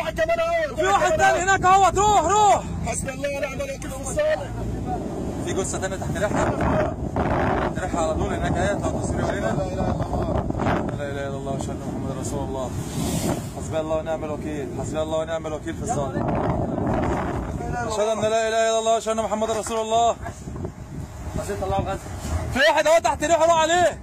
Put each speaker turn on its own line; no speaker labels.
واحد كمان
في واحد تاني هناك اهوت روح روح.
حسبي الله ونعم الوكيل في الصالح.
في جثة تانية تحت ريحها تحت ريحها على طول هناك أهي لو تصوير
لا إله إلا الله.
لا إله إلا الله وأشهد أن محمد رسول الله. حسبي الله ونعم الوكيل. حسبي الله ونعم الوكيل في الصالح. أشهد أن لا إله إلا الله وأشهد أن محمد رسول الله.
عشان طلعوا غزه
في واحد اهو تحت ريحة روح عليه.